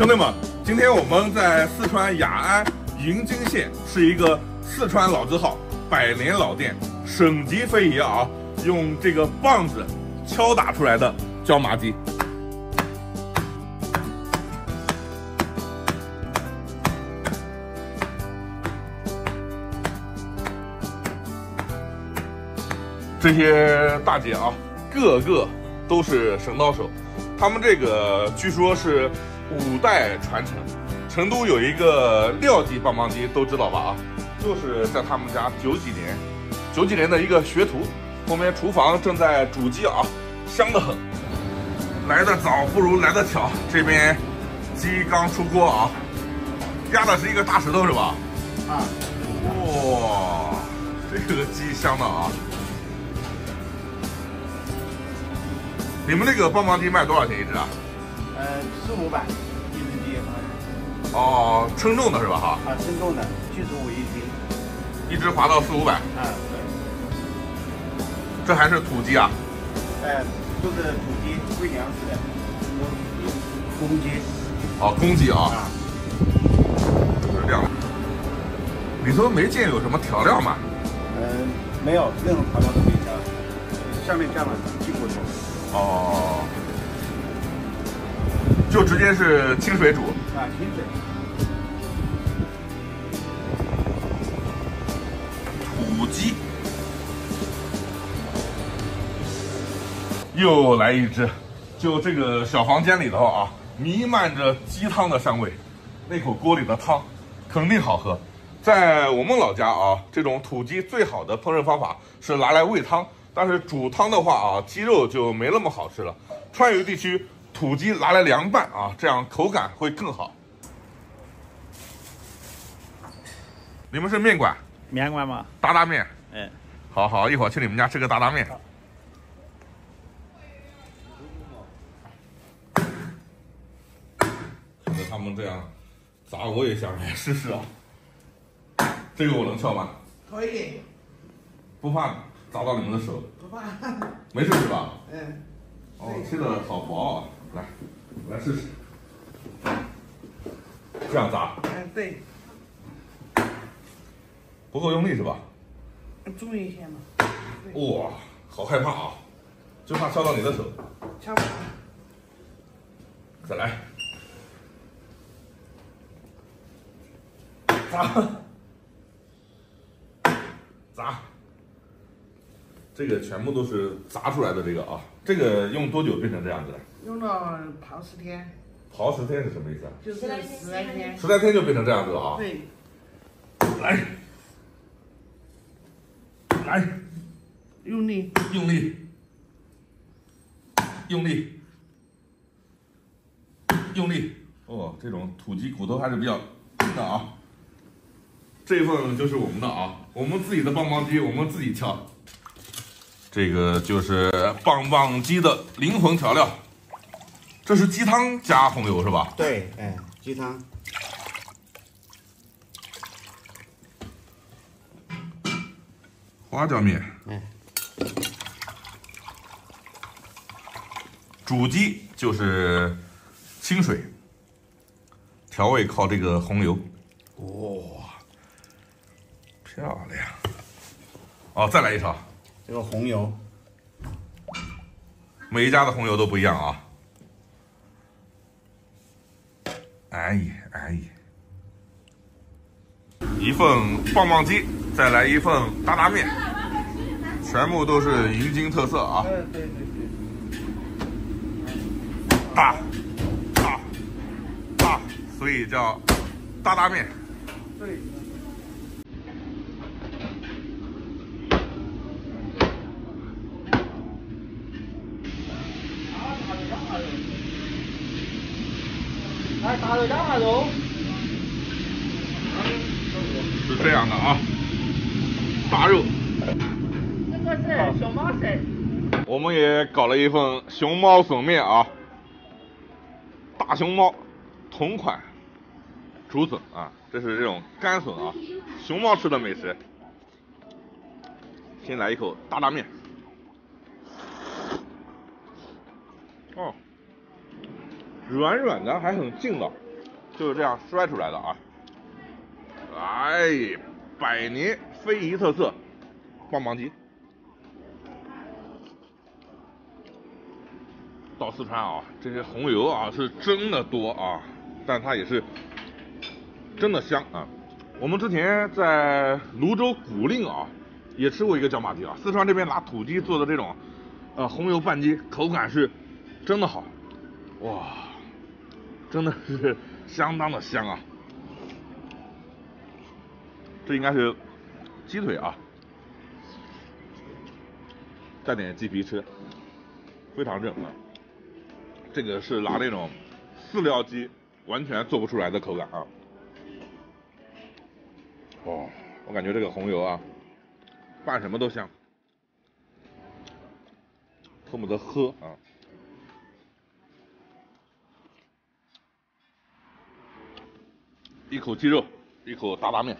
兄弟们，今天我们在四川雅安云津县，是一个四川老字号、百年老店，省级非遗啊，用这个棒子敲打出来的椒麻鸡。这些大姐啊，个个都是神刀手，他们这个据说是五代传承。成都有一个廖记棒棒鸡，都知道吧？啊，就是在他们家九几年，九几年的一个学徒。后面厨房正在煮鸡啊，香得很。来的早不如来的巧，这边鸡刚出锅啊，压的是一个大石头是吧？啊。哇，这个鸡香的啊！你们那个棒棒鸡卖多少钱一只啊？呃，四五百一只鸡。哦，称重的是吧？哈。啊，称重的，七十五一斤。一只划到四五百。啊，对。这还是土鸡啊？哎，都是土鸡，喂粮食的。公鸡。哦，公鸡啊。啊。是这样。里头没见有什么调料吗？嗯，没有，任何调料都没加。下面加了鸡骨头。哦，就直接是清水煮啊，清水。土鸡，又来一只。就这个小房间里头啊，弥漫着鸡汤的香味，那口锅里的汤肯定好喝。在我们老家啊，这种土鸡最好的烹饪方法是拿来煨汤。但是煮汤的话啊，鸡肉就没那么好吃了。川渝地区土鸡拿来凉拌啊，这样口感会更好。你们是面馆？面馆吗？大大面。嗯。好好，一会儿去你们家吃个大大面。看着他们这样砸，我也想来试试啊。这个我能跳吗？可以。不怕。砸到你们的手，不怕，没事是吧？嗯。哦，切的好薄啊！来，我来试试。这样砸？哎，对。不够用力是吧？注意一些嘛。哇，好害怕啊！就怕敲到你的手。敲不。再来。砸。砸。这个全部都是砸出来的，这个啊，这个用多久变成这样子的？用了刨十天。刨十天是什么意思啊？就是十来天。十来天就变成这样子了啊？对。来，来，用力，用力，用力，用力。哦，这种土鸡骨头还是比较硬的啊。这一份就是我们的啊，我们自己的棒棒鸡，我们自己敲。这个就是棒棒鸡的灵魂调料，这是鸡汤加红油是吧？对，哎，鸡汤。花椒面。哎。煮鸡就是清水，调味靠这个红油。哇，漂亮。哦，再来一勺。这个红油，每一家的红油都不一样啊！哎呀哎呀，一份棒棒鸡，再来一份大大面，全部都是云津特色啊！对对对对，大大大，所以叫大大面。对。来大肉加大肉，是这样的啊，大肉。这个是熊猫笋。我们也搞了一份熊猫笋面啊，大熊猫同款竹笋啊，这是这种干笋啊，熊猫吃的美食。先来一口大大面。哦。软软的，还很劲道，就是这样摔出来的啊！哎，百年非遗特色棒棒鸡。到四川啊，这些红油啊是真的多啊，但它也是真的香啊。我们之前在泸州古蔺啊也吃过一个椒麻鸡啊，四川这边拿土鸡做的这种呃红油拌鸡，口感是真的好，哇，真的是相当的香啊。这应该是鸡腿啊，蘸点鸡皮吃，非常正啊。这个是拿那种饲料鸡完全做不出来的口感啊！哦，我感觉这个红油啊，拌什么都香，恨不得喝啊！一口鸡肉，一口大拉面，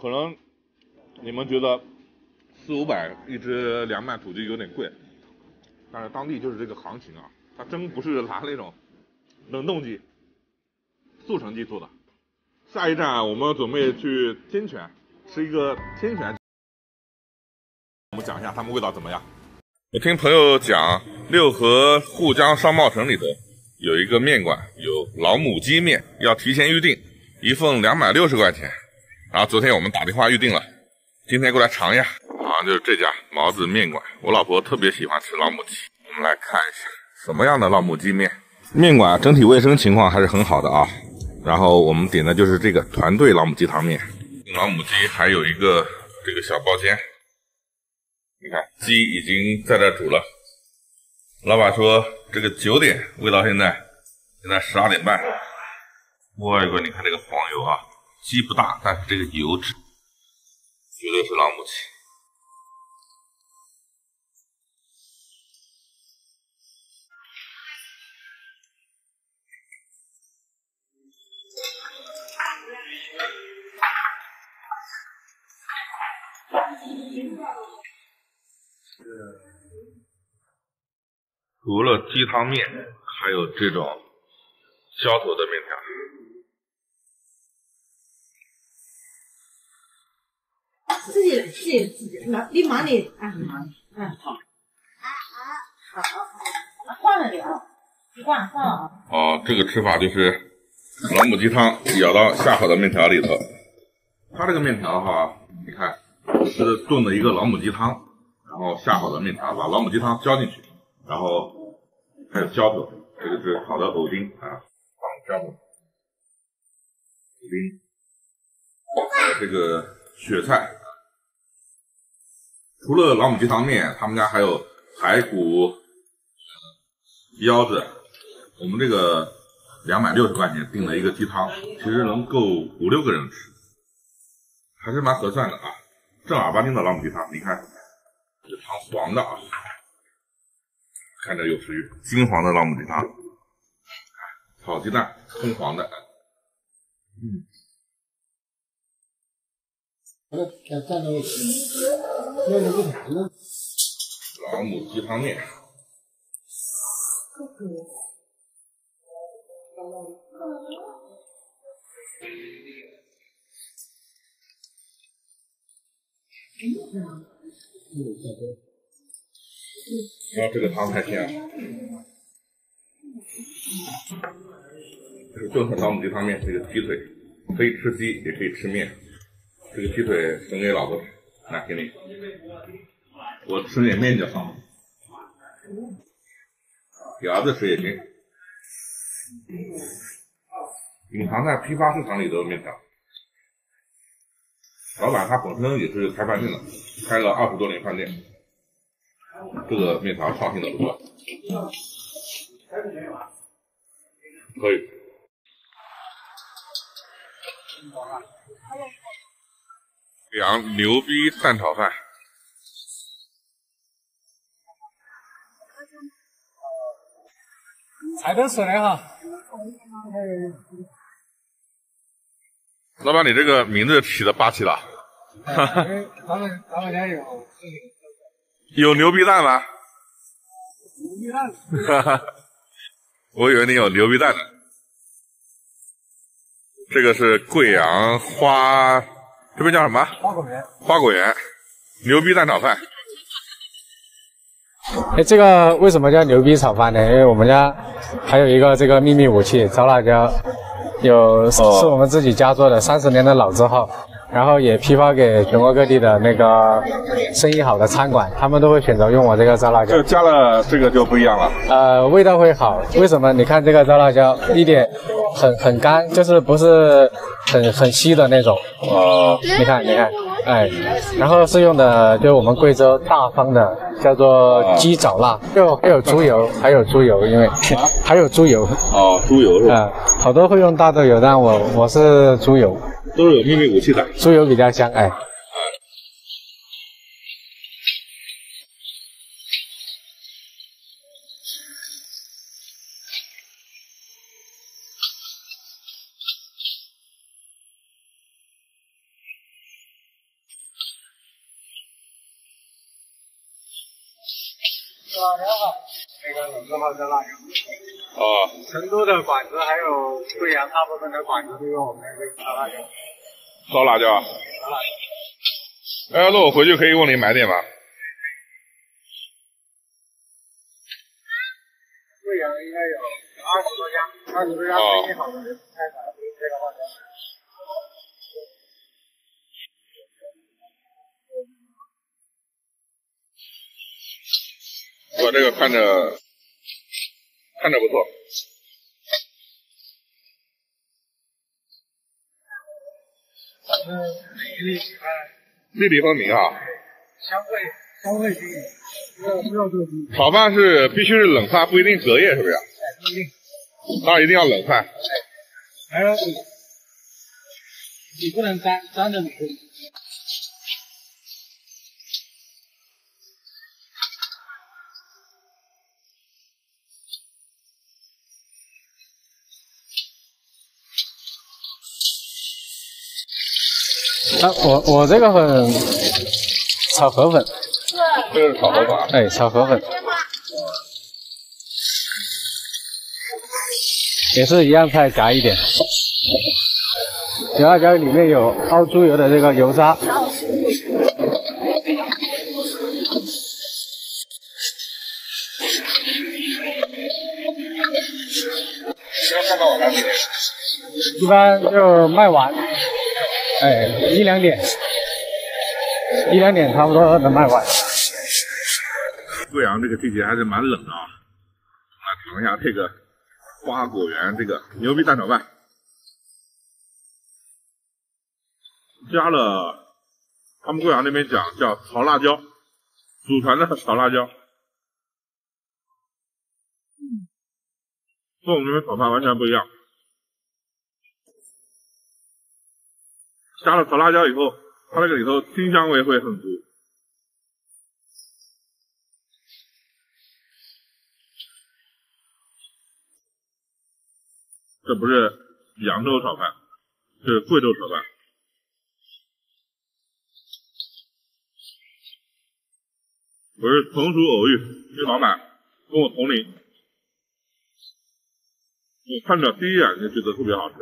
可能你们觉得。四五百一只凉拌土鸡有点贵，但是当地就是这个行情啊，它真不是拿那种冷冻鸡、速成鸡做的。下一站我们准备去天泉吃一个天泉，我们讲一下他们味道怎么样。我听朋友讲，六合沪江商贸城里头有一个面馆，有老母鸡面，要提前预定，一份两百六十块钱。然后昨天我们打电话预定了，今天过来尝一下。就是这家毛子面馆，我老婆特别喜欢吃老母鸡。我们来看一下什么样的老母鸡面。面馆整体卫生情况还是很好的啊。然后我们点的就是这个团队老母鸡汤面。老母鸡还有一个这个小包间，你看鸡已经在这煮了。老板说这个九点喂到现在，现在十二点半。外观你看这个黄油啊，鸡不大，但是这个油脂绝对是老母鸡。除了鸡汤面，还有这种浇头的面条。自己来自己自己，那你忙你，哎，忙你，嗯，好。啊啊，好，换了点啊，换换了啊。哦，这个吃法就是老母鸡汤舀到下好的面条里头。它这个面条哈，你看是炖的一个老母鸡汤，然后下好的面条把老母鸡汤浇进去，然后。还有浇头，这个是好的藕丁啊，放浇头，藕丁，这个雪菜。除了老母鸡汤面，他们家还有排骨、腰子。我们这个两百六十块钱订了一个鸡汤，其实能够五六个人吃，还是蛮合算的啊。正儿八经的老母鸡汤，你看这汤黄的啊。看着有食欲，金黄的老母鸡汤，炒鸡蛋，红黄的，嗯，老母鸡汤面，啊，这个汤太鲜了。这是炖的老母鸡汤面，这个鸡腿可以吃鸡，也可以吃面。这个鸡腿分给老婆吃，来给你，我吃点面就好。给儿子吃也行。隐藏在批发市场里的面条，老板他本身也是开饭店的，开了二十多年饭店。这个面条创新的不错，可以。羊牛逼蛋炒饭。菜都吃的哈。老板，你这个名字起的霸气了。哈哈。他们他们家有。有牛逼蛋吗？逼蛋。哈哈，我以为你有牛逼蛋呢。这个是贵阳花，这边叫什么？花果园。花果园牛逼蛋炒饭。哎，这个为什么叫牛逼炒饭呢？因为我们家还有一个这个秘密武器——糟辣椒，有是我们自己家做的，三十年的老字号。然后也批发给全国各地的那个生意好的餐馆，他们都会选择用我这个糟辣椒。就加了这个就不一样了。呃，味道会好。为什么？你看这个糟辣椒，一点很很干，就是不是很很稀的那种。哦。你看，你看，哎，然后是用的就我们贵州大方的叫做鸡爪辣，就还有猪油，还有猪油，因为还有猪油。哦，猪油是吧？啊，好多会用大豆油，但我我是猪油。都是有秘密武器的，猪油比较香，哎。成都的馆子还有贵阳大部分的馆子都用我们这个烧辣椒。烧辣椒。哎，那我回去可以问你买点吗？贵阳应该有二十多家，二十多家生意好的开发这个辣椒。我这个看着看着不错，嗯，粒粒粒粒分明啊，香味香味均匀，肉肉质均匀。炒饭是必须是冷饭，不一定隔夜，是不是？哎，不一定。当然一定要冷饭。还有你，你不能沾沾着你。啊，我我这个粉炒河粉，这个是炒河粉，哎，炒河粉，也是一样菜夹一点，小辣椒里面有熬猪油的这个油渣。一般就卖完。哎，一两点，一两点差不多能卖完。贵阳这个季节还是蛮冷的啊，来尝一下这个花果园这个牛逼蛋炒饭，加了他们贵阳那边讲叫炒辣椒，祖传的炒辣椒，跟我们这边炒饭完全不一样。加了炒辣椒以后，它那个里头清香味会很足。这不是扬州炒饭，是贵州炒饭。我是纯属偶遇，这老板跟我同龄，我看着第一眼就觉得特别好吃。